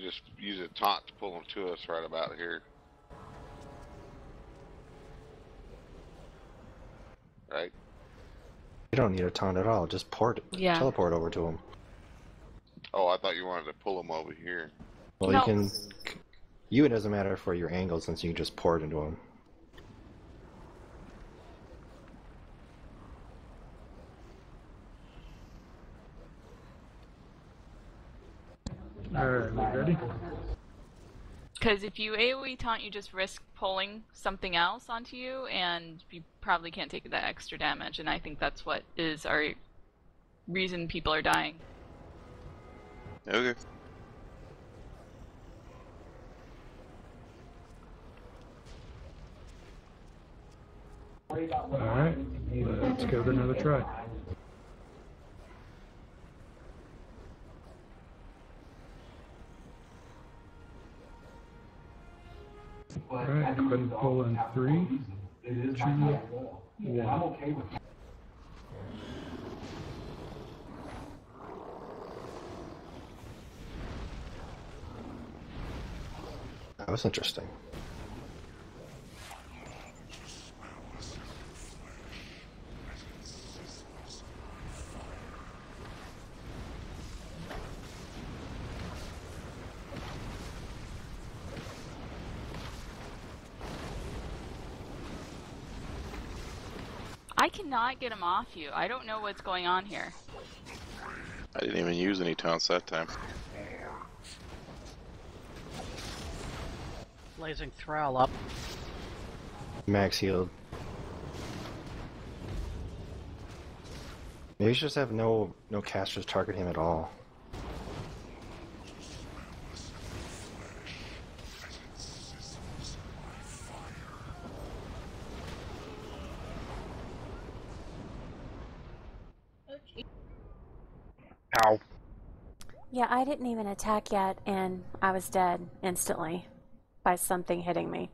to just use a taunt to pull them to us right about here. Right? You don't need a taunt at all. Just port, Yeah. teleport over to him. Oh, I thought you wanted to pull them over here. Well, No. you can. You, it doesn't matter for your angle since you can just port into him. Alright. Because if you AoE taunt, you just risk pulling something else onto you, and you probably can't take that extra damage. And I think that's what is our reason people are dying. Okay. Alright, let's give it another try. Alright, go ahead and pull in three, two, one. That was interesting. Cannot get him off you. I don't know what's going on here. I didn't even use any taunts that time. Blazing Thrall up. Max healed. Maybe you should just have no no casters target him at all. Yeah, I didn't even attack yet, and I was dead instantly by something hitting me.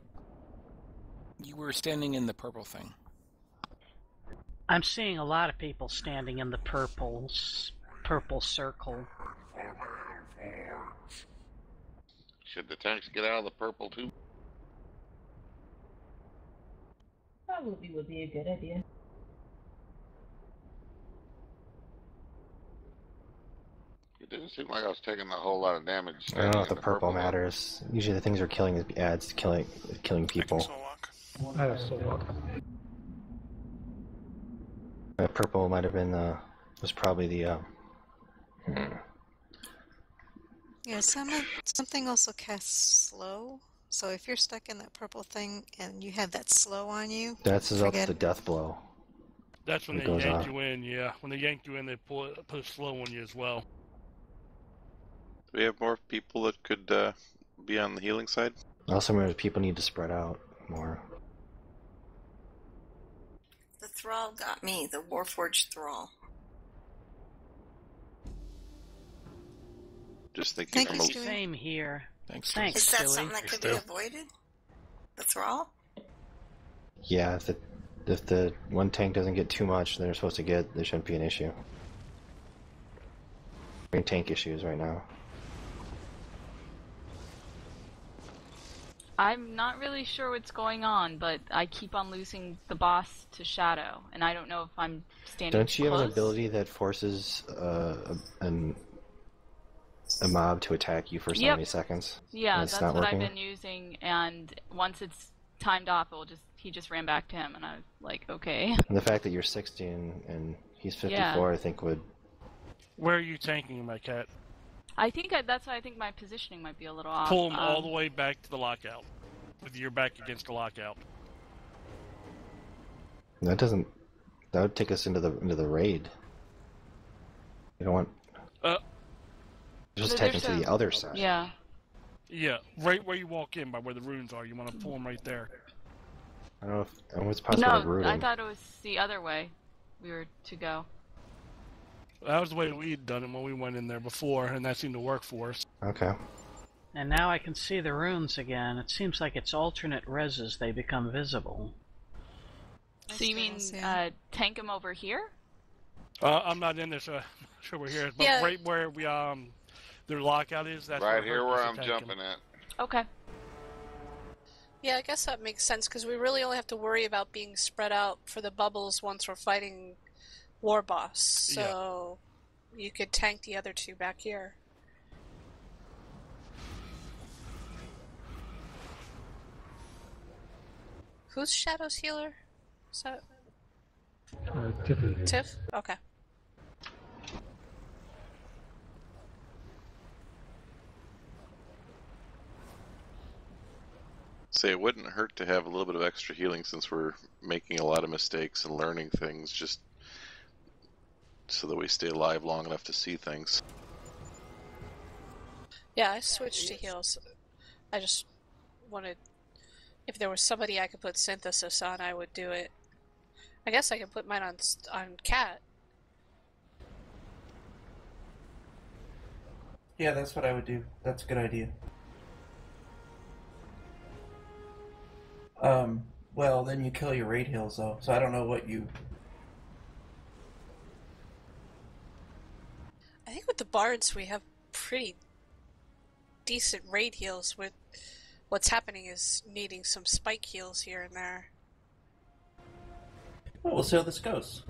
You were standing in the purple thing. I'm seeing a lot of people standing in the purple purple circle. Should the tanks get out of the purple too? Probably would be a good idea. It didn't seem like I was taking a whole lot of damage. I don't know if in the purple one. matters. Usually the things are killing is ads killing killing people. I have soul walk. Uh, purple might have been uh was probably the uh hmm. Yeah, some, something also casts slow. So if you're stuck in that purple thing and you have that slow on you, that's about Forget- the death blow. That's when It they yank off. you in, yeah. When they yank you in, they pull it, put a slow on you as well. Do we have more people that could uh, be on the healing side? Also, remember people need to spread out more. the thrall got me, the Warforged thrall. Just thinking Thank from you, a Stu. Same here. Thanks. Thanks, Is that Stewie. something that could be avoided? The thrall? Yeah, if the if the one tank doesn't get too much they're supposed to get, there shouldn't be an issue. We're in tank issues right now. I'm not really sure what's going on, but I keep on losing the boss to Shadow, and I don't know if I'm standing Don't you have an ability that forces uh, a, an, a mob to attack you for so Yep. many seconds? Yeah, that's what working? I've been using, and once it's timed off, it will just he just ran back to him, and I was like, okay. And the fact that you're 16 and, and he's 54, Yeah. I think would. Where are you tanking, my cat? I think I, that's why I think my positioning might be a little off. Pull them all Um, the way back to the lockout. With your back against the lockout. That doesn't. That would take us into the into the raid. You don't want. Uh, just take tap to the other side. Yeah. Yeah, right where you walk in by where the runes are. You want to pull them right there. I don't know if. I don't know if it's possible No, to root I him. thought it was the other way. We were to go. That was the way we'd done it when we went in there before, and that seemed to work for us. Okay. And now I can see the runes again. It seems like it's alternate reses they become visible. So you mean uh, tank him over here? Uh, I'm not in there, so I'm not sure we're here. But Yeah. right where we um, their lockout is. That's right where here where I'm attacking. jumping at. Okay. Yeah, I guess that makes sense because we really only have to worry about being spread out for the bubbles once we're fighting War Boss. Yeah. So you could tank the other two back here. Who's Shadow's healer? Is that Uh, Tiffany. Tiff? Okay. Say it wouldn't hurt to have a little bit of extra healing since we're making a lot of mistakes and learning things just so that we stay alive long enough to see things. Yeah, I switched to heals. I just wanted. If there was somebody I could put synthesis on, I would do it. I guess I can put mine on on cat. Yeah, that's what I would do. That's a good idea. Um, well, then you kill your raid heals, though. So I don't know what you. I the bards we have pretty decent raid heals. With what's happening is needing some spike heals here and there. Well, we'll see how this goes.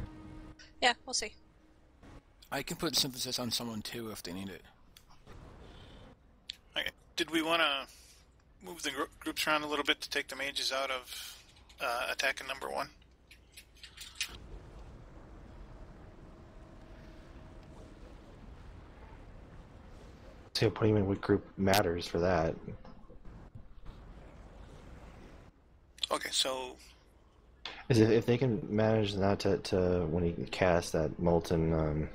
Yeah, we'll see. I can put synthesis on someone too if they need it. Okay. Did we want to move the gr- groups around a little bit to take the mages out of uh, attacking number one? So putting him in what group matters for that. Okay, so Is if, if they can manage not to, to when he casts that molten um,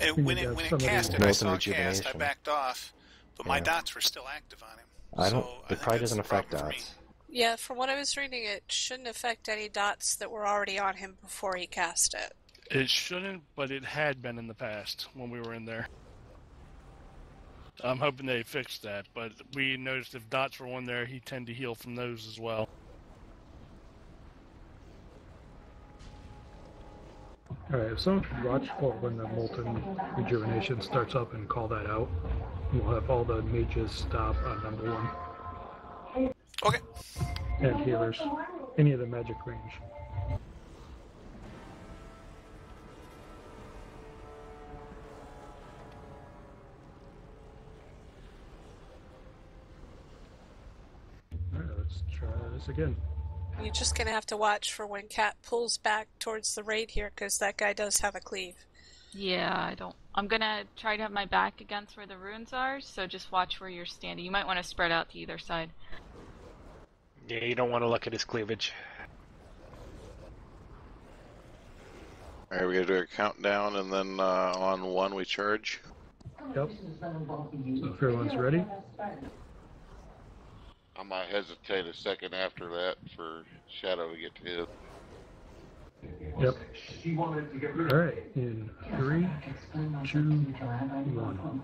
and when it when it somebody- casted, I Molten saw it cast. I rejuvenation. backed off, but my dots were still active on him. I don't. So I it think probably doesn't affect problem for me. dots. Yeah, from what I was reading, it shouldn't affect any dots that were already on him before he cast it. It shouldn't, but it had been in the past when we were in there. I'm hoping they fixed that, but we noticed if dots were on there, he tend to heal from those as well. Alright, if someone could watch for when the molten rejuvenation starts up and call that out, we'll have all the mages stop on number one. Okay. And healers. Any of the magic range. Let's try this again. You're just gonna have to watch for when Cat pulls back towards the raid here, because that guy does have a cleave. Yeah, I don't. I'm gonna try to have my back against where the runes are, so just watch where you're standing. You might want to spread out to either side. Yeah, you don't want to look at his cleavage. Alright, we gotta do a countdown and then uh, on one we charge. Yep. So if everyone's ready, I might hesitate a second after that for Shadow to get to his. Yep. Alright, in three, two, one.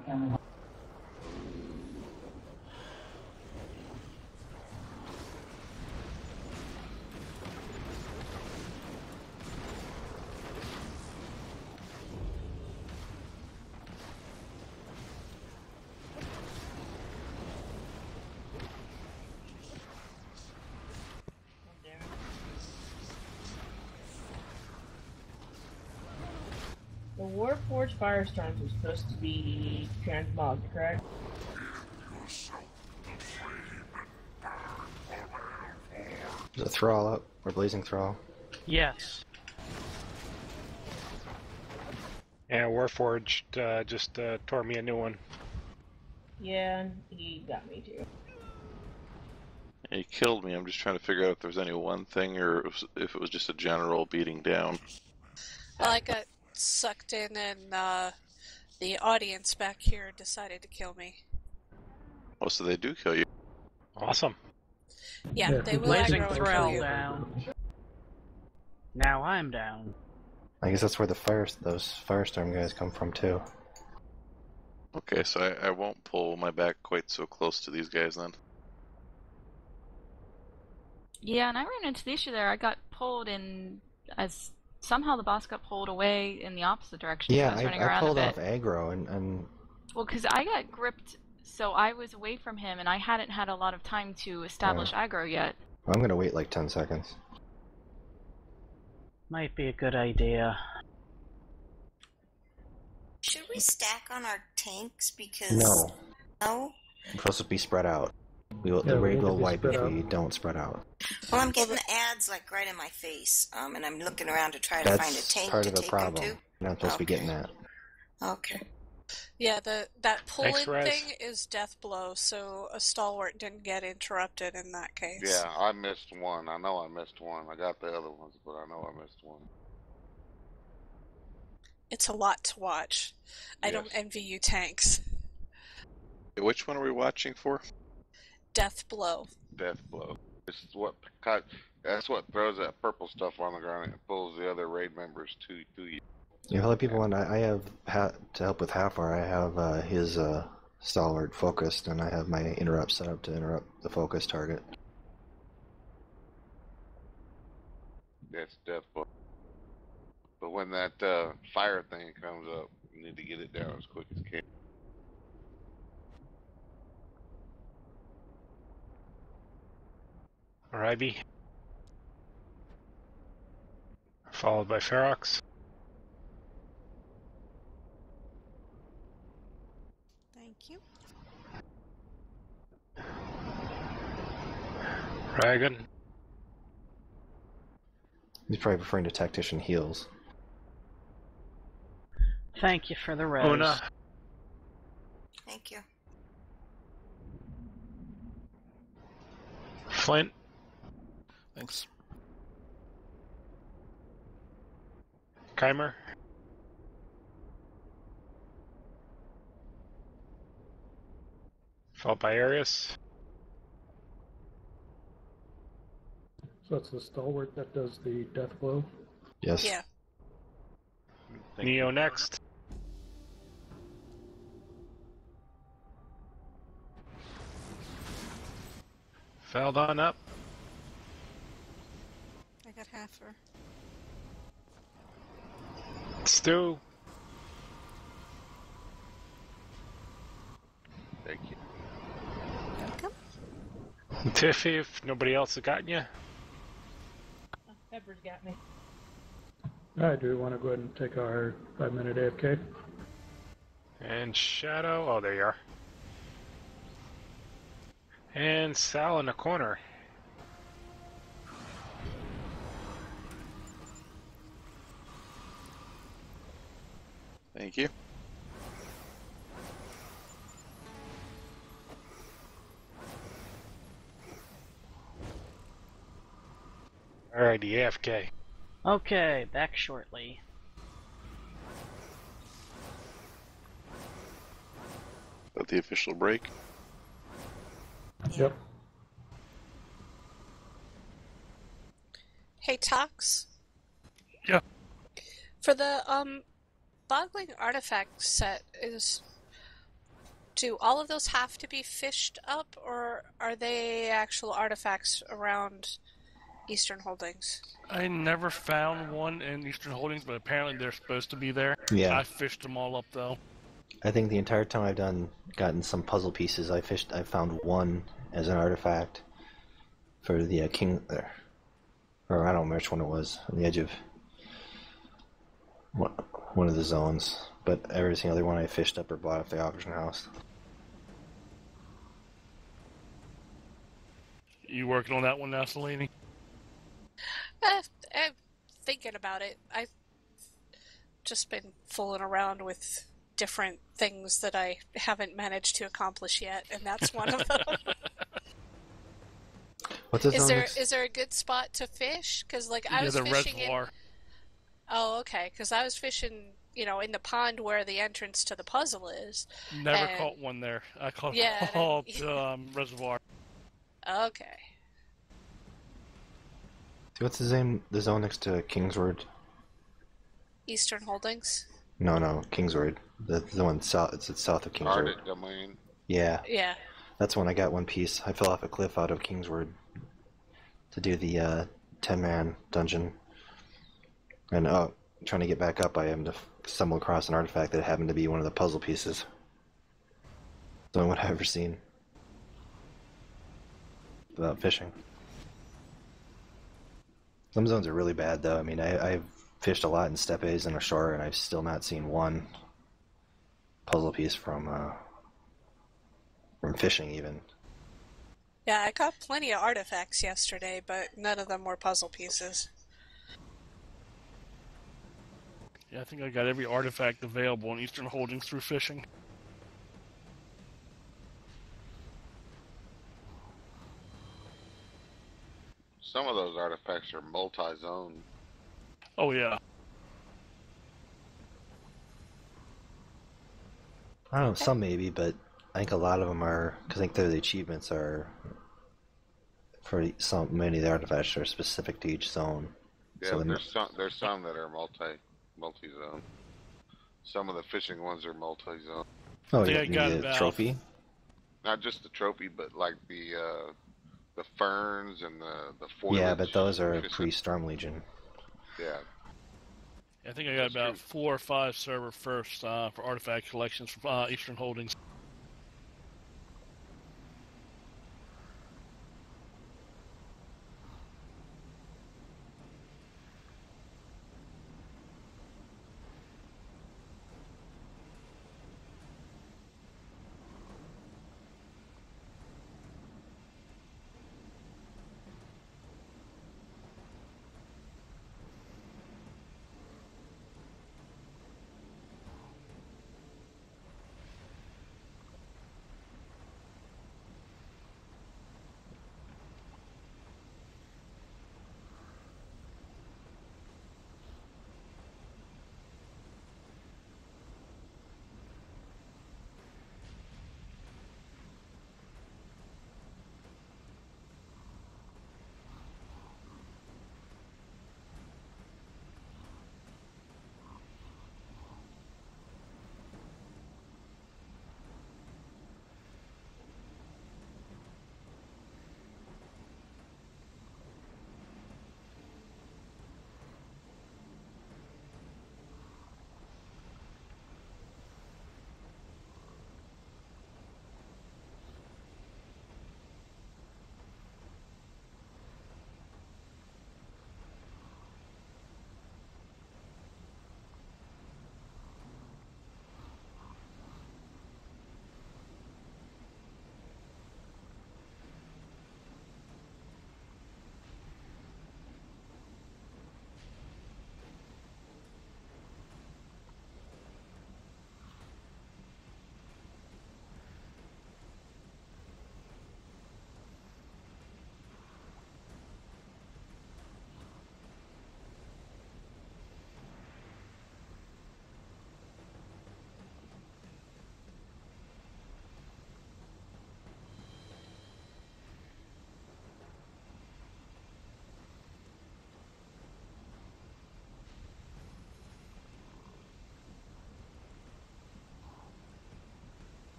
The Warforged Firestorms was supposed to be transmogged, correct? Is it thrall up or blazing thrall? Yes. Yeah, Warforged uh, just uh, tore me a new one. Yeah, he got me too. He killed me. I'm just trying to figure out if there's any one thing or if if it was just a general beating down. Well, I got sucked in, and uh, the audience back here decided to kill me. Oh, so they do kill you. Awesome. Yeah, they will Blazing aggro kill you. down. Now I'm down. I guess that's where the fire those firestorm guys come from too. Okay, so I, I won't pull my back quite so close to these guys then. Yeah, and I ran into the issue there. I got pulled in as somehow the boss got pulled away in the opposite direction. so Yeah, I was I, running I around pulled a off aggro and, and Well, because I got gripped, so I was away from him, and I hadn't had a lot of time to establish aggro yet. I'm gonna wait like ten seconds. Might be a good idea. Should we stack on our tanks because No, no? we're supposed to be spread out. We will, Yeah, the raid will wipe spread if out. we don't spread out. Well, I'm getting ads like right in my face, um, and I'm looking around to try to find a That's tank part to of the take problem. them You're not supposed to be getting that. Okay. Yeah, the that pull-in Thanks, Rez. thing is death blow, so a stalwart didn't get interrupted in that case. Yeah, I missed one. I know I missed one. I got the other ones, but I know I missed one. It's a lot to watch. I don't envy you tanks. Which one are we watching for? Death blow. Death blow. This is what. That's what throws that purple stuff on the ground and pulls the other raid members to to you. You other people want? I I have ha- to help with Halfar. I have uh, his uh, stalwart focused, and I have my interrupt set up to interrupt the focus target. That's death blow. But when that uh, fire thing comes up, you need to get it down as quick as you can. Riby. Followed by Ferox. Thank you. Dragon. He's probably referring to tactician heals. Thank you for the res. Una. Thank you. Flint. Thanks. Keimer. Followed by Arius. So it's the stalwart that does the death blow. Yes. Yeah. Neo next. Feldon up. I got half her. Stu. Thank you. Tiffy, if nobody else has gotten you. Uh, Pepper's got me. Alright, do we want to go ahead and take our five minute AFK? And Shadow. Oh, there you are. And Sal in the corner. Thank you. Alrighty, AFK. Okay, back shortly. At the official break. Yep. Hey, Tox. Yeah. For the um, boggling artifact set, is do all of those have to be fished up, or are they actual artifacts around Eastern Holdings? I never found one in Eastern Holdings, but apparently they're supposed to be there. Yeah. I fished them all up though. I think the entire time I've done gotten some puzzle pieces, I fished. I found one as an artifact for the uh, king, uh, or I don't remember which one it was on the edge of one, one of the zones. But every single other one I fished up or bought off the auction house. You working on that one now, Selene? Eh, I'm thinking about it. I've just been fooling around with different things that I haven't managed to accomplish yet, and that's one of them. What's the is zone there next? is there a good spot to fish? Because like I yeah, was the fishing reservoir. in. Oh, okay. Because I was fishing, you know, in the pond where the entrance to the puzzle is. Never and- caught one there. I caught Yeah, all um, reservoir. Okay. What's the name? The zone next to Kingsward? Eastern Holdings. No, no, Kingsward. The the one south. It's, it's south of Kingsward. Ardent domain. Yeah, Yeah. that's when I got one piece. I fell off a cliff out of Kingsward to do the uh, ten man dungeon. And oh, trying to get back up, I happened to stumble across an artifact that happened to be one of the puzzle pieces. The only one I've ever seen. Without fishing. Some zones are really bad, though. I mean, I, I've fished a lot in Steppes and Ashora, and I've still not seen one puzzle piece from uh, from fishing, even. Yeah, I caught plenty of artifacts yesterday, but none of them were puzzle pieces. Yeah, I think I got every artifact available in Eastern Holdings through fishing. Some of those artifacts are multi-zone. Oh yeah. I don't know, some maybe, but I think a lot of them are. Cause I think they're the achievements are for some many of the artifacts are specific to each zone. Yeah, so there's some there's some that are multi multi-zone. Some of the fishing ones are multi-zone. Oh, yeah, you got need a trophy. Not just the trophy, but like the uh, the ferns and the the foliage. Yeah, but those are pre-Storm Legion. Yeah, I think I got about four or five server first uh, for artifact collections from uh, Eastern Holdings.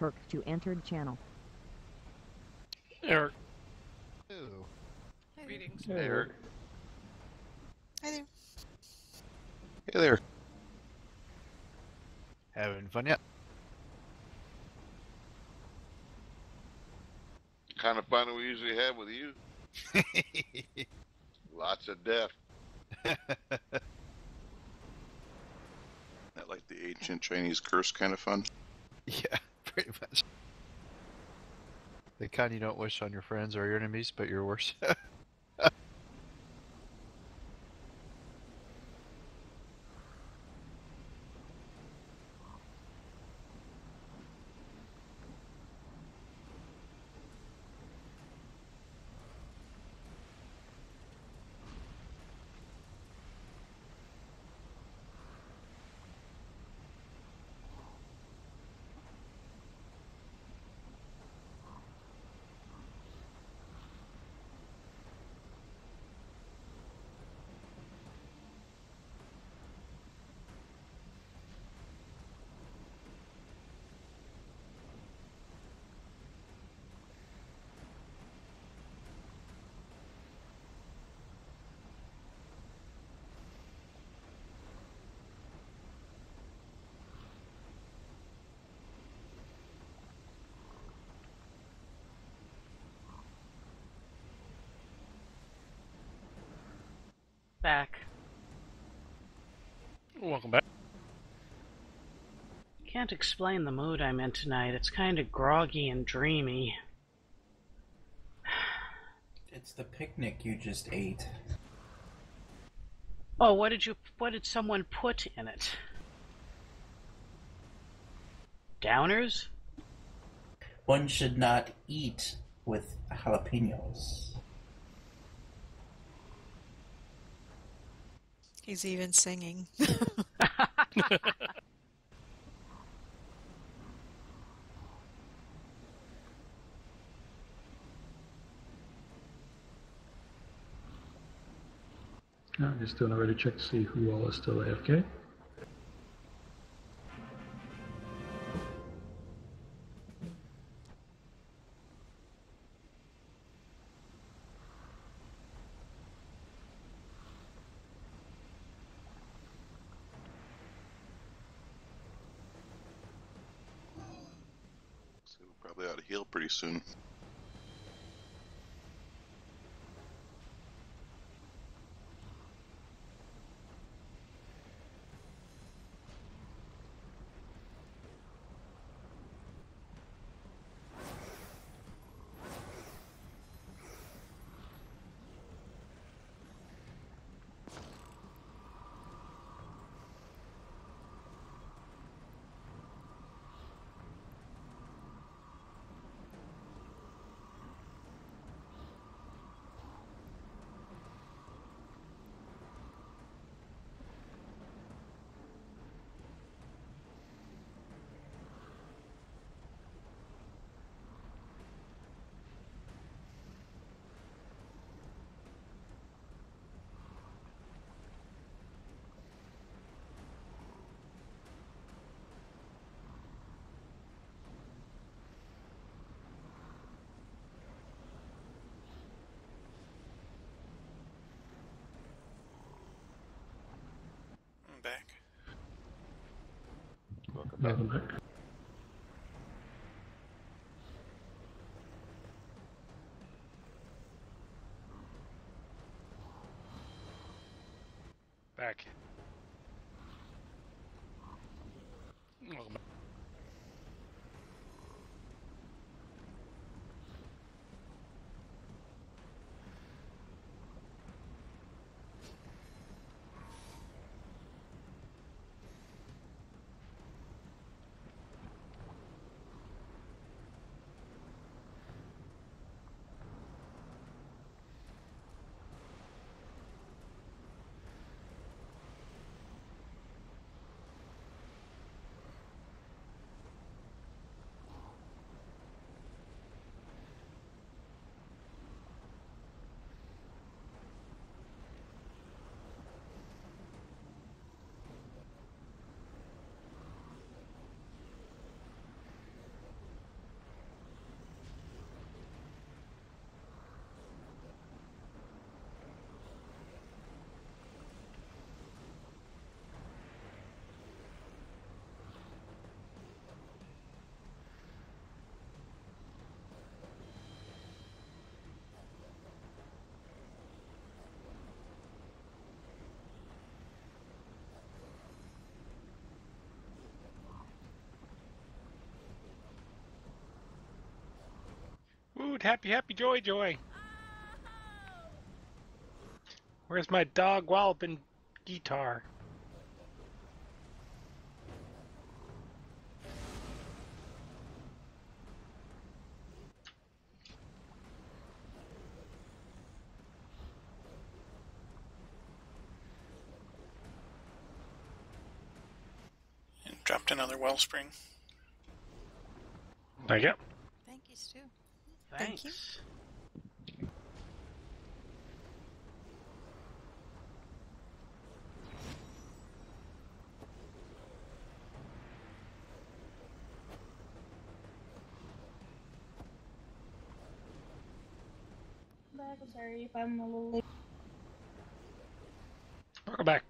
Perk to entered channel. Eric. Greetings. Hey, Eric. Hi there. Hey there. Having fun yet? kind of fun we usually have with you. Lots of death. That like the ancient Chinese curse kind of fun. Yeah, pretty much. The kind you don't wish on your friends or your enemies, but your worst. Back. Welcome back. Can't explain the mood I'm in tonight. It's kind of groggy and dreamy. It's the picnic you just ate. Oh, what did you? What did someone put in it? Downers? One should not eat with jalapenos. He's even singing. I'm just doing a ready check to see who all is still AFK. Soon. I'm back. Welcome back. Back. Welcome back. Woot, happy, happy, joy, joy. Where's my dog walloping guitar? And dropped another wellspring. Thank you. Thank you, Stu. Thanks. Thank you. Back. Sorry if I'm a little late. Welcome back.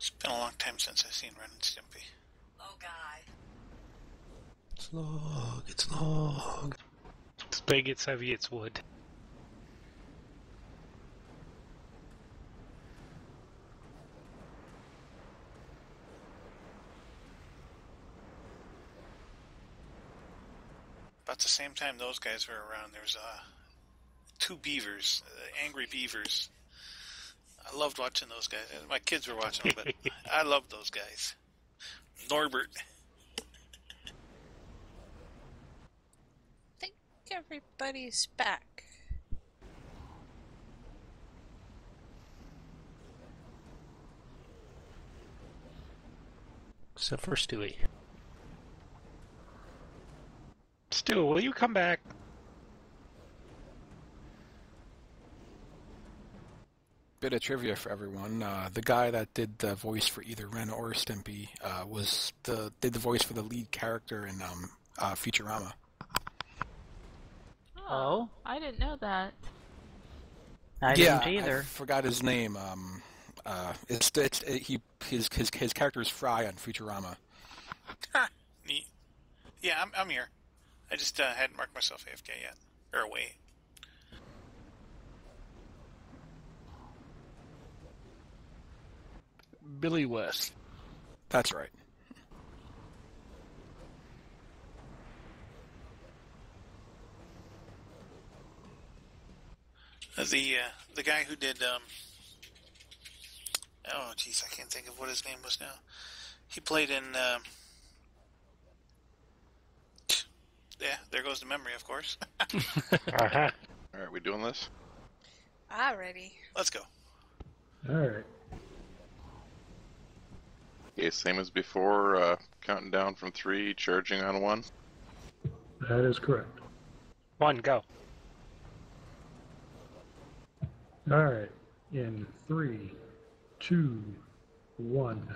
It's been a long time since I've seen Ren and Stimpy. Oh God. It's log. It's log. It's big, it's heavy, it's wood. About the same time those guys were around, there was uh, two beavers, uh, angry beavers. I loved watching those guys. My kids were watching them, but I loved those guys. Norbert. I think everybody's back. Except for Stewie. Stu, will you come back? Bit of trivia for everyone. Uh, the guy that did the voice for either Ren or Stimpy uh, was the did the voice for the lead character in um, uh, Futurama. Oh? I didn't know that. I yeah, didn't either. I forgot his name. Um, uh, it's, it's it, he his his his character is Fry on Futurama. Neat. Yeah, I'm, I'm here. I just uh, hadn't marked myself AFK yet. Or away. Billy West. That's right. Uh, the uh, the guy who did um oh jeez I can't think of what his name was now. He played in um yeah there goes the memory of course. uh-huh. All right, we doing this? Alrighty. Let's go. Alright. Okay, same as before. Uh, counting down from three, charging on one. That is correct. One, go. Alright. In three, two, one.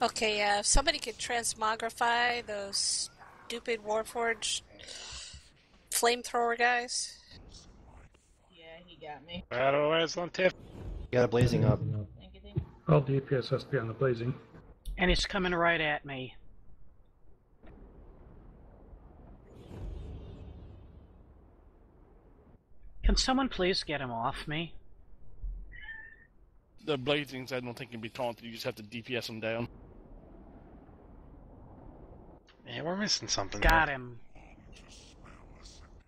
Okay, yeah, if somebody could transmogrify those stupid Warforged flamethrower guys. Yeah, he got me. Battle as on tip. Got a blazing up. All DPS has to be on the blazing. And it's coming right at me. Can someone please get him off me? The blazings, I don't think can be taunted. You just have to DPS them down. Yeah, we're missing something. Got there. him.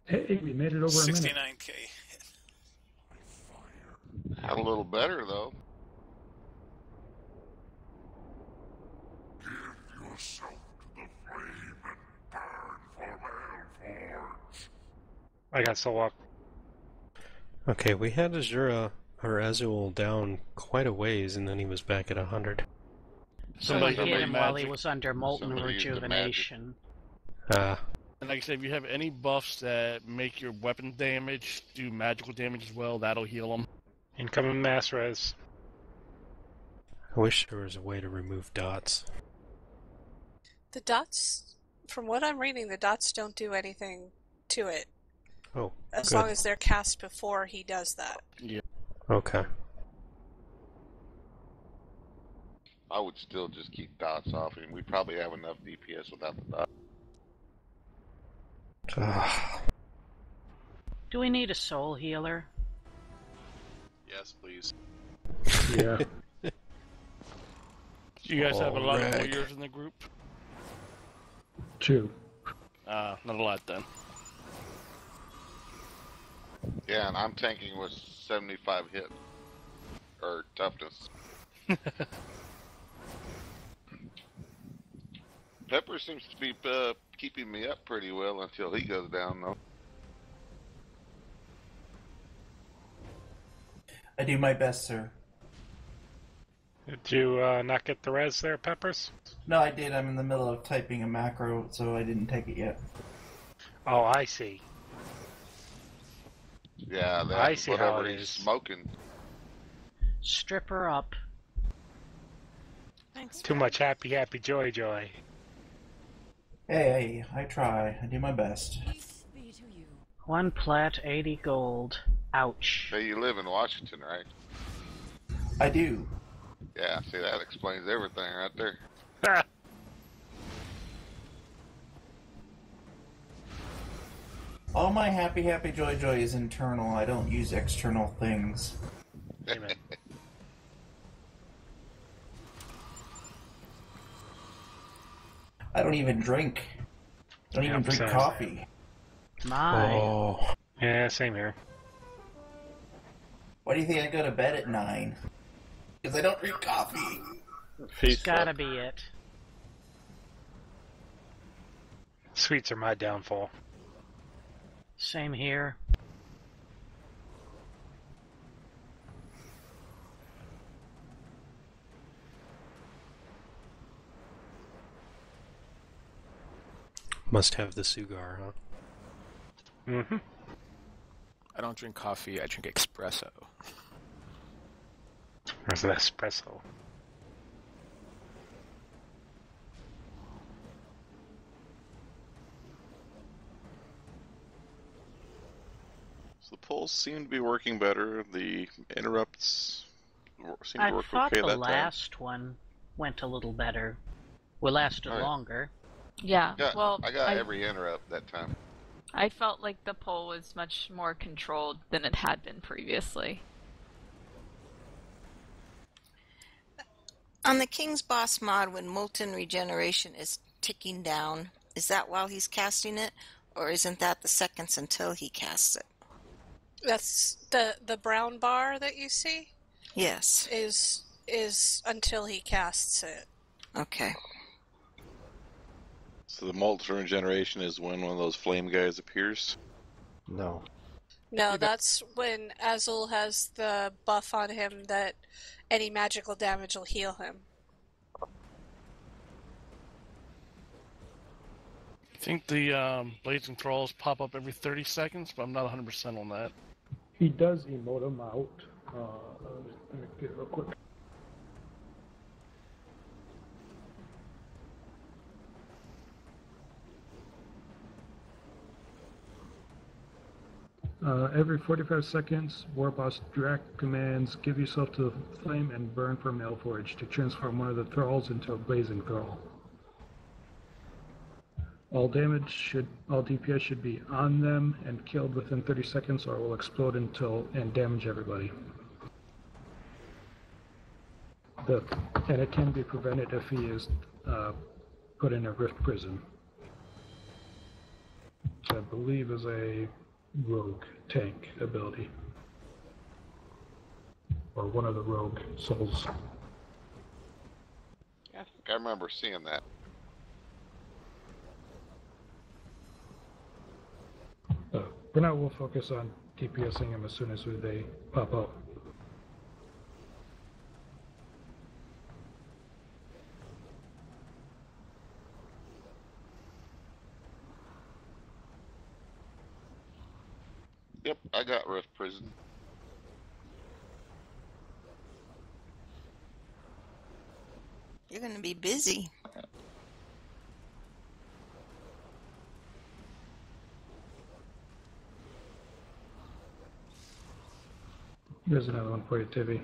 Hey, we made it over a minute. 69k. Had a little better though. I got so up. Okay, we had Azura or Azul down quite a ways, and then he was back at 100. Somebody Somebody hit him while he was under molten Somebody used the magic. rejuvenation. Ah, And like I said, if you have any buffs that make your weapon damage do magical damage as well, that'll heal them. Incoming mass res. I wish there was a way to remove dots. The dots, from what I'm reading, the dots don't do anything to it. Oh, As good. long as they're cast before he does that. Yeah. Okay. I would still just keep dots off, and we probably have enough DPS without the dots. Do we need a soul healer? Yes, please. Yeah. Do you guys have a lot of Alright. warriors in the group? Two. Uh, not a lot then. Yeah, and I'm tanking with 75 hit or toughness. Pepper seems to be uh, keeping me up pretty well until he goes down, though. I do my best, sir. Did you uh, not get the res there, Peppers? No, I did. I'm in the middle of typing a macro, so I didn't take it yet. Oh, I see. Yeah, that I see how whatever it he's is. smoking. Strip her up. Thanks. Too much happy, happy, joy, joy. Hey, I try. I do my best. One plat, 80 gold. Ouch. Say you live in Washington, right? I do. Yeah, see that explains everything right there. All my happy, happy, joy, joy is internal. I don't use external things. Amen. I don't even drink. I don't Yeah, even drink same. coffee. My. Oh. Yeah, same here. Why do you think I go to bed at nine? Because I don't drink coffee. It's gotta be it. Sweets are my downfall. Same here. Must have the sugar, huh? Mm-hmm. I don't drink coffee. I drink espresso. Where's the espresso? So the polls seem to be working better. The interrupts seem to I work thought okay the that time. last one went a little better. Well, lasted Alright. longer. Yeah. Got- well, I got I, every interrupt that time. I felt like the poll was much more controlled than it had been previously. On the King's Boss mod, when Molten Regeneration is ticking down, is that while he's casting it, or isn't that the seconds until he casts it? That's the the brown bar that you see Yes. is is until he casts it. Okay. So the molten regeneration is when one of those flame guys appears. No. No, that's when Azul has the buff on him that any magical damage will heal him. I think the um, blazing thralls pop up every 30 seconds, but I'm not 100% on that. He does emote them out. Uh, let me get real quick. Uh, every 45 seconds, Warboss Drak commands give yourself to the flame and burn for Maelforge to transform one of the thralls into a blazing thrall. All damage should, all DPS should be on them and killed within 30 seconds, or it will explode until and damage everybody. The, and it can be prevented if he is uh, put in a rift prison, which I believe is a rogue tank ability, or one of the rogue souls. I think I remember seeing that. Uh, for now, we'll focus on DPSing them as soon as they pop out. Yep, I got Rift Prison. You're going to be busy. Here's another one for you, Tivy.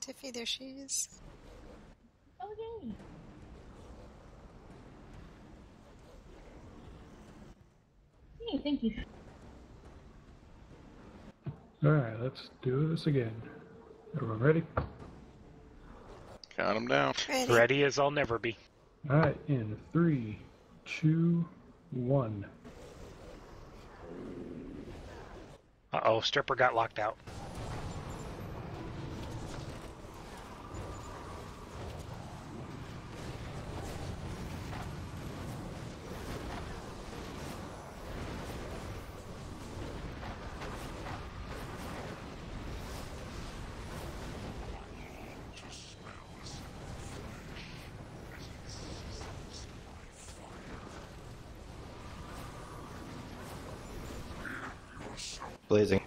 Tiffy, there she is. Okay. Hey, thank you. Alright, let's do this again. Everyone ready? Count them down. Ready. Ready as I'll never be. Alright, in three, two, one. Uh oh, Stripper got locked out. Blazing.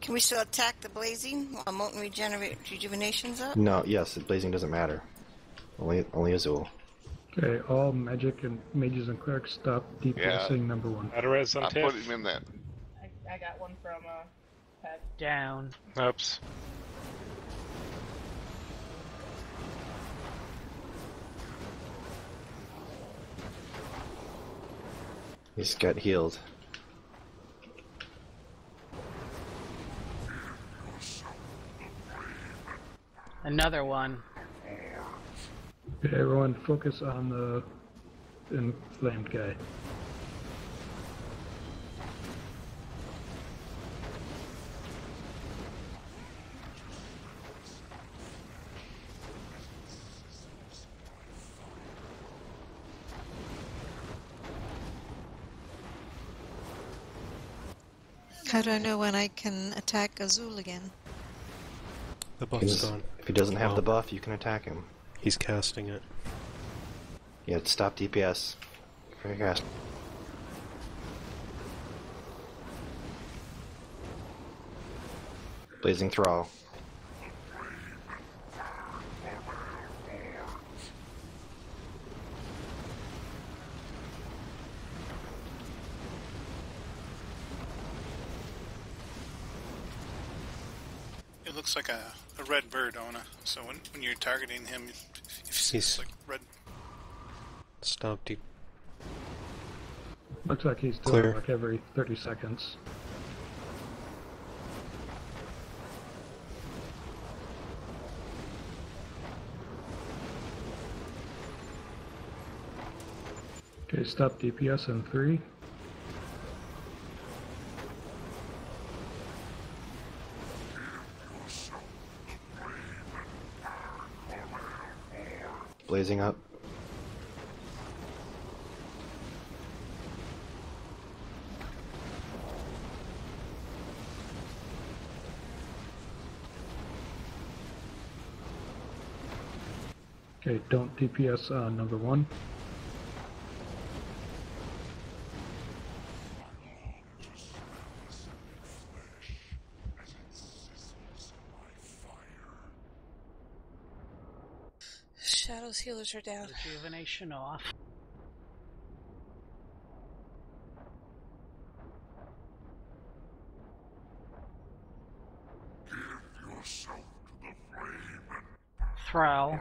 Can we still attack the blazing while molten regenerate rejuvenation's up? No, yes, blazing doesn't matter. Only only Azul. Okay, all magic and mages and clerics stop DPSing number one. Out of res on I Tiff. put him in that. I, I got one from uh, Pat. Down. Oops. He's got healed. Another one. Okay, everyone focus on the inflamed guy. How do I know when I can attack Azul again? The buff's He's- gone. If he doesn't have the buff, you can attack him. He's casting it. Yeah, stop DPS. For your cast. Blazing Thrall. It looks like a, a red bird, Ona. So when, when you're targeting him, if you see He's- it's like red. Stop deep. Looks like he's doing Clear. like every 30 seconds. Okay, stop DPS in three. Blazing up. Okay, don't DPS on uh, number one. Shadows healers down. Rejuvenation off. Thrall.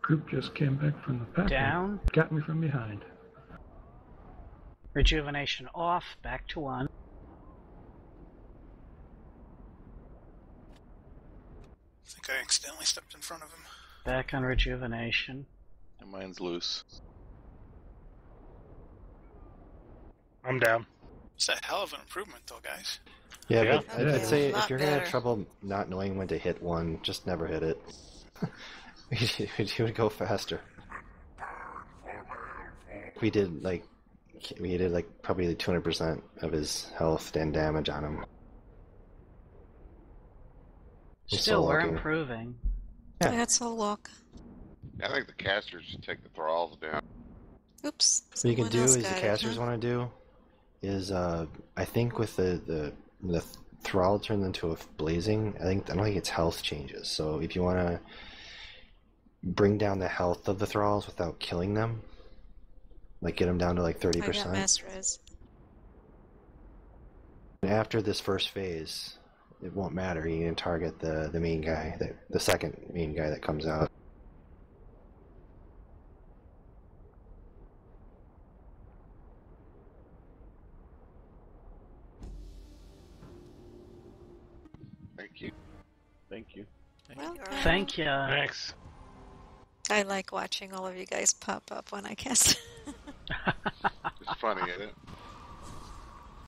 Group just came back from the back. Down. Got me from behind. Rejuvenation off. Back to one. I think I accidentally stepped in front of him. Back on rejuvenation. And mine's loose. I'm down. It's a hell of an improvement, though, guys. Yeah, Yeah. but I'd say if you're gonna have trouble not knowing when to hit one, just never hit it. it would go faster. We did like we did like probably 200% of his health and damage on him. He's Still, we're walking. improving. Yeah. That's a walk. I think the casters should take the thralls down. Oops. What you can do is the casters huh? want to do is uh I think with the the the thrall turns into a blazing. I think I don't think its health changes. So if you want to bring down the health of the thralls without killing them, like get them down to like 30. I got percent. mass res. After this first phase, it won't matter. You can target the the main guy, the the second main guy that comes out. Thank you. Thank you. Welcome. Thank you. Thanks. I like watching all of you guys pop up when I cast. It's funny, isn't it?